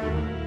Bye.